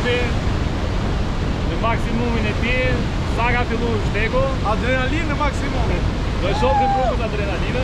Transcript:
topi në maksimumin e ti, sa ka fillu shteko Adrenalin në maksimumin. Do e shopë në adrenalinë.